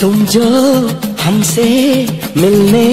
तुम जो हमसे मिलने